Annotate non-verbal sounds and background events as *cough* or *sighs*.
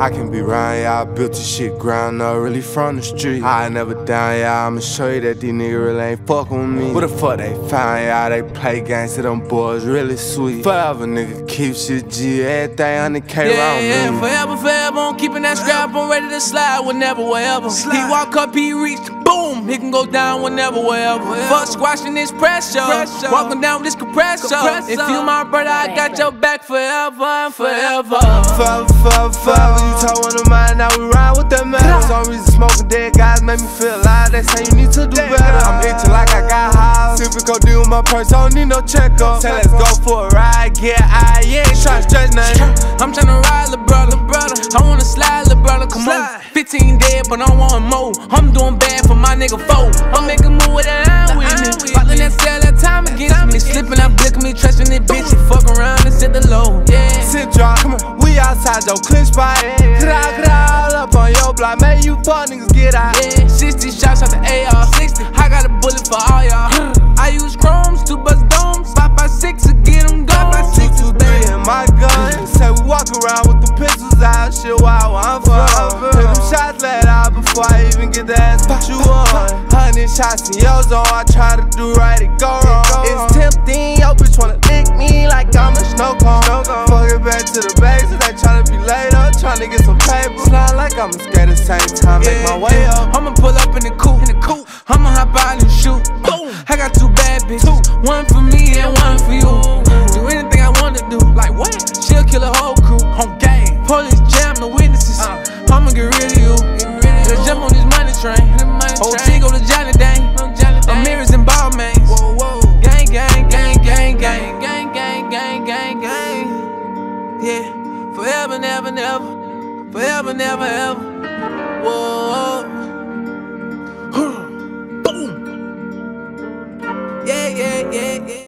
I can be round, yeah. I built this shit ground up, really from the street. I ain't never down, yeah. I'ma show you that these niggas really ain't fucking with me. What the fuck they found, yeah? They play games to them boys, really sweet. Forever, nigga, keep shit G, everything on the K Yeah, round yeah, me. forever, forever. I'm keeping that scrap. I'm ready to slide whenever, wherever. He walk up, he reach, boom. He can go down whenever, wherever. Fuck squashing this pressure. Walking down with this compressor. If you my brother, I got your back forever and forever. Forever, forever, forever. You talk one of mine, now we ride with that man. For some reason, smoking dead guys make me feel alive. They say you my purse, I don't need no checkup. Say let's go for a ride, yeah. Try to stretch nothing. I'm tryna ride, little brother, brother. I wanna slide, little brother, come on. 15 dead, but I want more. I'm doing bad for my nigga foe. I'm making move with that iron with me. Bottling that sell that time against me. Slipping, I blick me, trusting this bitch. and Fuck around and sit the low, yeah. Sit drop, come on, we outside your clinch spot. Cry, all up on your block. Man, you fuck niggas get out. Yeah, 60 shots out the we walk around with the pistols out. Shit, wow, I'm from. Hit them shots let out before I even get the ass put you on. Hundred shots in your zone. I try to do right, it go wrong. It's tempting. Yo, bitch wanna lick me like I'm a snow cone. Fuck it back to the base. They tryna be laid up. Tryna get some paper. Slide like I'm scared at the same time. Make my way up. I'ma pull up in the coupe. In the coupe. I'ma hop out and shoot. Boom. I got two bad bitches. One for me train. OG go to Johnny Dang. Amiris and Balmain. Gang, gang, gang, gang, gang, gang, gang, gang, gang, gang. Yeah, forever, never, never. Forever, never, ever. Whoa. *sighs* Boom. Yeah, yeah, yeah, yeah.